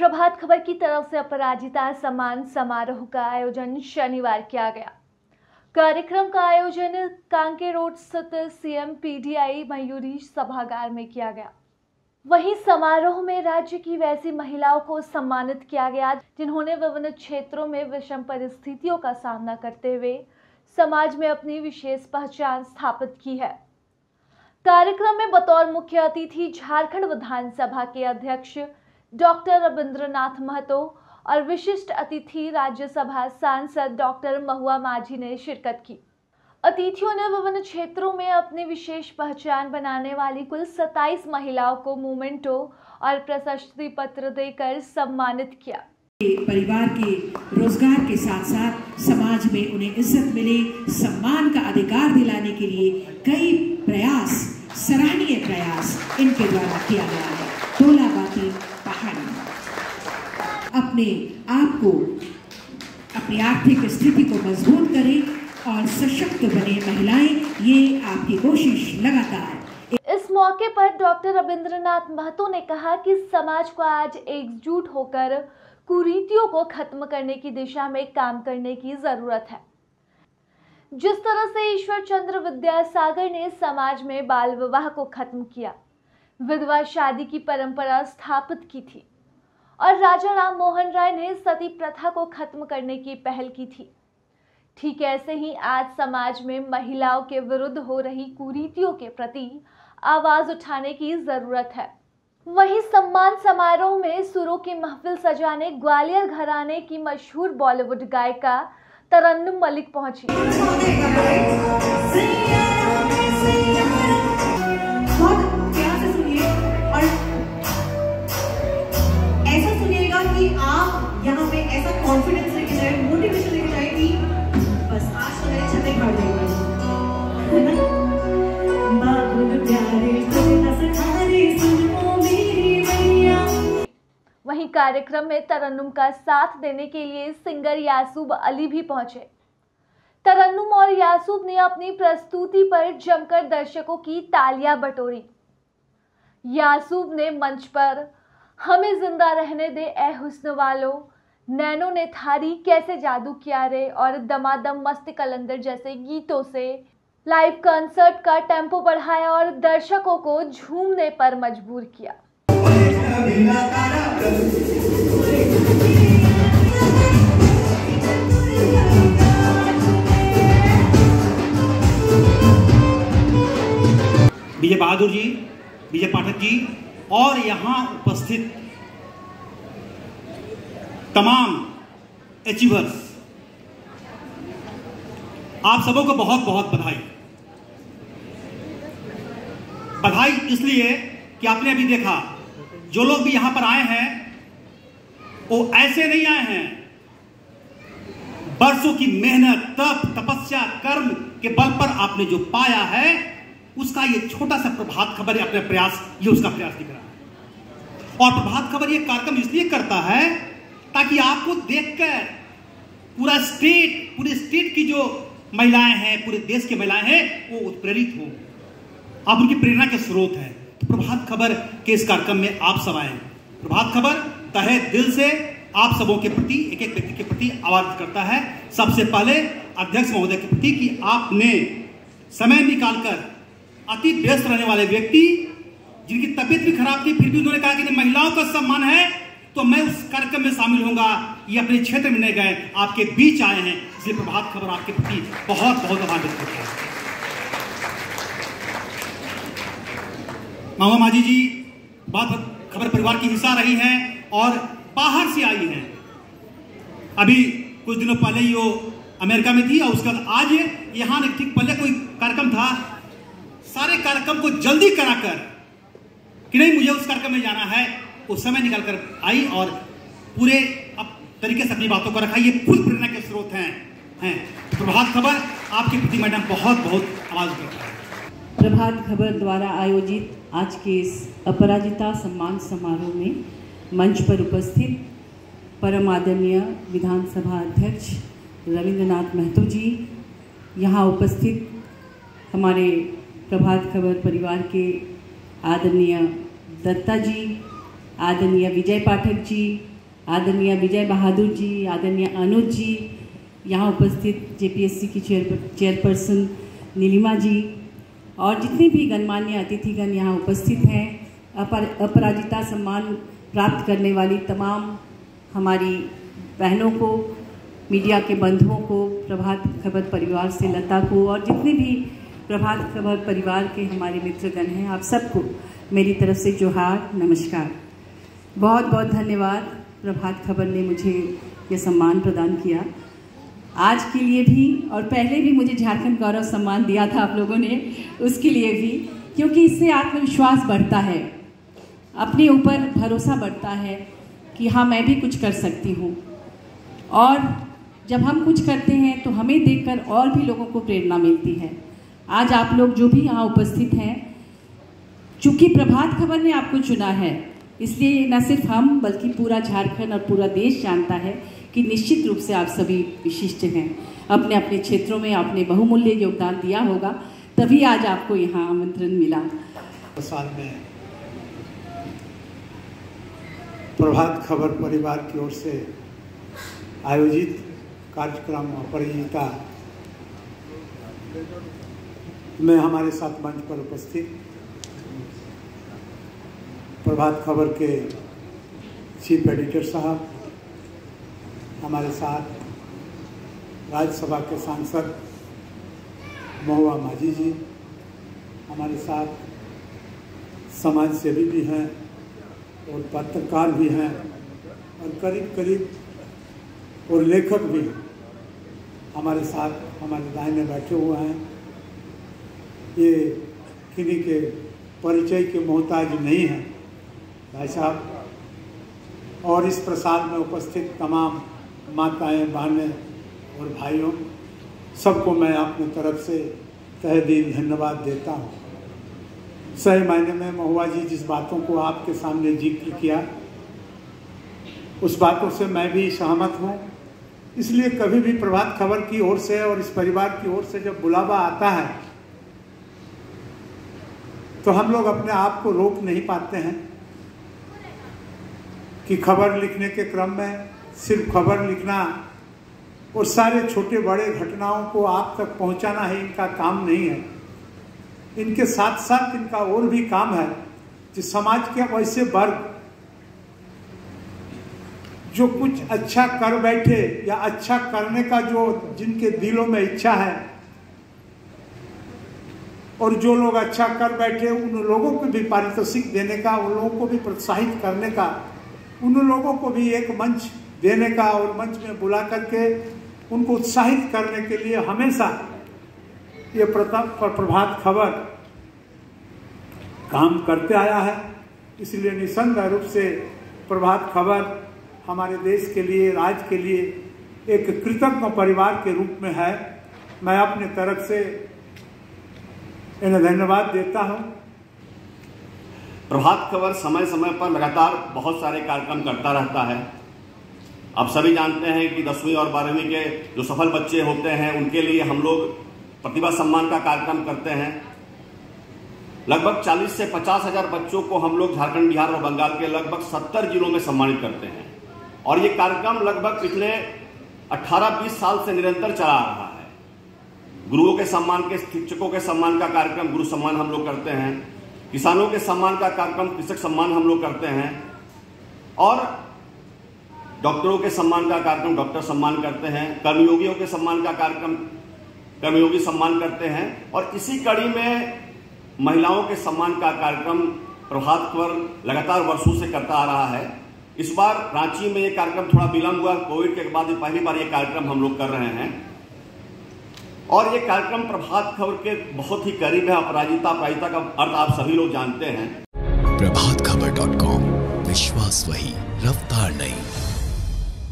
प्रभात खबर की तरफ़ से अपराजिता सम्मान समारोह का आयोजन शनिवार किया गया। कार्यक्रम का आयोजन कांके रोड स्थित सीएम पीडीआई मयूरी सभागार में किया गया। वहीं समारोह में राज्य की वैसी महिलाओं को सम्मानित किया गया, जिन्होंने विभिन्न क्षेत्रों में विषम परिस्थितियों का सामना करते हुए समाज में अपनी विशेष पहचान स्थापित की है। कार्यक्रम में बतौर मुख्य अतिथि झारखंड विधानसभा के अध्यक्ष डॉक्टर रविंद्रनाथ महतो और विशिष्ट अतिथि राज्यसभा सांसद डॉक्टर महुआ माझी ने शिरकत की। अतिथियों ने विभिन्न क्षेत्रों में अपनी विशेष पहचान बनाने वाली कुल 27 महिलाओं को मोमेंटो और प्रशस्ति पत्र देकर सम्मानित किया। परिवार के रोज़गार के साथ साथ समाज में उन्हें इज़्ज़त मिले, सम्मान का अधिकार दिलाने के लिए कई प्रयास, सराहनीय प्रयास इनके द्वारा किया गया है। पहाड़ी अपने आप को, अपनी आर्थिक स्थिति को मज़बूत करें और सशक्त बने महिलाएँ, ये आपकी कोशिश लगातार। इस मौके पर डॉक्टर रविंद्रनाथ महतो ने कहा कि समाज को आज एकजुट होकर कुरीतियों को खत्म करने की दिशा में काम करने की ज़रूरत है। जिस तरह से ईश्वर चंद्र विद्यासागर ने समाज में बाल विवाह को खत्म किया विधवा शादी की परंपरा स्थापित की थी और राजा राम मोहन राय ने सती प्रथा को खत्म करने की पहल की थी। ठीक ऐसे ही आज समाज में महिलाओं के विरुद्ध हो रही कुरीतियों के प्रति आवाज़ उठाने की ज़रूरत है। वहीं सम्मान समारोह में सुरों की महफिल सजाने, ग्वालियर घराने की मशहूर बॉलीवुड गायिका तरन्नुम मलिक पहुँची। ऐसा कॉन्फिडेंस लेके जाए मोटिवेशन लेके जाए कि बस आज तो मेरे छते खड़ जाएगा वहीं कार्यक्रम में तरन्नुम का साथ देने के लिए सिंगर यासूब अली भी पहुँचे। तरन्नुम और यासूब ने अपनी प्रस्तुति पर जमकर दर्शकों की तालियाँ बटोरी। यासूब ने मंच पर, हमें ज़िंदा रहने दे ए हुस्न वालों नैनो ने थारी कैसे जादू किया रे? और दमादम मस्त कलंदर जैसे गीतों से। लाइव कंसर्ट का टेंपो बढ़ाया और दर्शकों को झूमने पर मजबूर किया। विजय बहादुर जी विजय पाठक जी, और यहाँ उपस्थित तमाम अचीवर्स आप सबों को बहुत बहुत बधाई। बधाई इसलिए कि आपने अभी देखा, जो लोग भी यहाँ पर आए हैं, वो ऐसे नहीं आए हैं। बरसों की मेहनत, तप, तपस्या, कर्म के बल पर आपने जो पाया है, उसका ये छोटा सा प्रभात खबर अपने प्रयास, ये उसका प्रयास दिख रहा है। और प्रभात खबर ये कार्यक्रम इसलिए करता है ताकि आपको देखकर पूरा स्टेट पूरे स्टेट की जो महिलाएँ हैं, पूरे देश की महिलाएँ हैं, वो उत्प्रेरित हो। आप उनकी प्रेरणा के स्रोत हैं। तो प्रभात खबर के इस कार्यक्रम में आप सब आए प्रभात खबर तहे दिल से आप सबों के प्रति एक एक व्यक्ति के प्रति आवाज़ करता है। सबसे पहले अध्यक्ष महोदय के प्रति कि आपने समय निकालकर अति व्यस्त रहने वाले व्यक्ति, जिनकी तबीयत भी खराब थी, फिर भी उन्होंने कहा कि महिलाओं का सम्मान है तो मैं उस कार्यक्रम में शामिल होऊँगा। ये अपने क्षेत्र में नहीं गए, आपके बीच आए हैं। इसलिए प्रभात खबर आपके प्रति बहुत बहुत आभार व्यक्त है। मामा माजी जी, बात खबर परिवार की हिस्सा रही हैं और बाहर से आई हैं। अभी कुछ दिनों पहले ही वो अमेरिका में थी और उसके बाद आज यहाँ ठीक पहले कोई कार्यक्रम था। सारे कार्यक्रम को जल्दी कराकर कि नहीं, मुझे उस कार्यक्रम में जाना है। उस समय निकाल कर आई और पूरे तरीके से अपनी बातों को रखा। ये फुल प्रेरणा के स्रोत हैं हैं। प्रभात खबर, आपके प्रति मैडम बहुत बहुत आवाज़ है। प्रभात खबर द्वारा आयोजित आज के इस अपराजिता सम्मान समारोह में मंच पर उपस्थित परम आदरणीय विधानसभा अध्यक्ष रविंद्रनाथ महतो जी, यहाँ उपस्थित हमारे प्रभात खबर परिवार के आदरणीय दत्ता जी आदरणीय विजय पाठक जी, आदरणीय विजय बहादुर जी, आदरणीय अनुज जी, यहाँ उपस्थित जेपीएससी की चेयर चेयरपर्सन नीलिमा जी और जितने भी गणमान्य अतिथिगण यहाँ उपस्थित हैं, अपर, अपराजिता सम्मान प्राप्त करने वाली तमाम हमारी बहनों को, मीडिया के बंधुओं को, प्रभात खबर परिवार से लता को और जितने भी प्रभात खबर परिवार के हमारे मित्रगण हैं, आप सबको मेरी तरफ़ से जोहार, नमस्कार। बहुत बहुत धन्यवाद। प्रभात खबर ने मुझे ये सम्मान प्रदान किया। आज के लिए भी, और पहले भी मुझे झारखंड गौरव सम्मान दिया था आप लोगों ने, उसके लिए भी, क्योंकि इससे आत्मविश्वास बढ़ता है। अपने ऊपर भरोसा बढ़ता है कि हाँ मैं भी कुछ कर सकती हूँ। और जब हम कुछ करते हैं तो हमें देखकर और भी लोगों को प्रेरणा मिलती है। आज आप लोग जो भी यहाँ उपस्थित हैं, चूँकि प्रभात खबर ने आपको चुना है इसलिए न सिर्फ़ हम, बल्कि पूरा झारखंड और पूरा देश जानता है कि निश्चित रूप से आप सभी विशिष्ट हैं। अपने अपने क्षेत्रों में आपने बहुमूल्य योगदान दिया होगा, तभी आज आपको यहाँ आमंत्रण मिला। साल में प्रभात खबर परिवार की ओर से आयोजित कार्यक्रम अपरिजिता में हमारे साथ मंच पर उपस्थित प्रभात खबर के चीफ एडिटर साहब, हमारे साथ राज्यसभा के सांसद महुआ माझी जी, हमारे साथ समाज सेवी भी हैं और पत्रकार भी हैं और करीब करीब और लेखक भी हमारे साथ, हमारे दाहिने बैठे हुए हैं। ये किन्हीं के परिचय के मोहताज नहीं हैं। भाई साहब, और इस प्रसाद में उपस्थित तमाम माताएँ, बहनें और भाइयों, सबको मैं अपनी तरफ़ से तह धन्यवाद देता हूँ। सही मायने में महुआ जी जिस बातों को आपके सामने ज़िक्र किया, उस बातों से मैं भी सहमत हूँ। इसलिए कभी भी प्रभात खबर की ओर से और इस परिवार की ओर से जब बुलावा आता है तो हम लोग अपने आप को रोक नहीं पाते हैं। कि खबर लिखने के क्रम में सिर्फ़ खबर लिखना और सारे छोटे बड़े घटनाओं को आप तक पहुंचाना ही इनका काम नहीं है। इनके साथ साथ इनका और भी काम है कि समाज के वैसे वर्ग जो कुछ अच्छा कर बैठे या अच्छा करने का जो जिनके दिलों में इच्छा है और जो लोग अच्छा कर बैठे उन लोगों को भी पारितोषिक देने का, उन लोगों को भी प्रोत्साहित करने का उन लोगों को भी एक मंच देने का और मंच में बुला करके उनको उत्साहित करने के लिए हमेशा ये प्रताप प्रभात खबर काम करते आया है। इसलिए निसंदेह रूप से प्रभात खबर हमारे देश के लिए, राज्य के लिए एक कृतज्ञ परिवार के रूप में है। मैं अपने तरफ़ से इन्हें धन्यवाद देता हूँ। प्रभात खबर समय समय पर लगातार बहुत सारे कार्यक्रम करता रहता है। आप सभी जानते हैं कि दसवीं और बारहवीं के जो सफल बच्चे होते हैं, उनके लिए हम लोग प्रतिभा सम्मान का कार्यक्रम करते हैं। लगभग 40 से पचास हज़ार बच्चों को हम लोग झारखंड, बिहार और बंगाल के लगभग 70 जिलों में सम्मानित करते हैं। और ये कार्यक्रम लगभग पिछले 18-20 साल से निरंतर चला आ रहा है। गुरुओं के सम्मान के, शिक्षकों के सम्मान का कार्यक्रम, गुरु सम्मान हम लोग करते हैं। किसानों के सम्मान का कार्यक्रम, कृषक सम्मान हम लोग करते हैं। और डॉक्टरों के सम्मान का कार्यक्रम, डॉक्टर सम्मान करते हैं। कर्मयोगियों के सम्मान का कार्यक्रम, कर्मयोगी सम्मान करते हैं। और इसी कड़ी में महिलाओं के सम्मान का कार्यक्रम प्रभात पर लगातार वर्षों से करता आ रहा है। इस बार रांची में ये कार्यक्रम थोड़ा विलम्ब हुआ। कोविड के बाद पहली बार ये कार्यक्रम हम लोग कर रहे हैं। और ये कार्यक्रम प्रभात खबर के बहुत ही करीब है, अपराजिता अपराजिता का अर्थ आप सभी लोग जानते हैं। प्रभात खबर डॉट कॉम, विश्वास वही, रफ्तार नहीं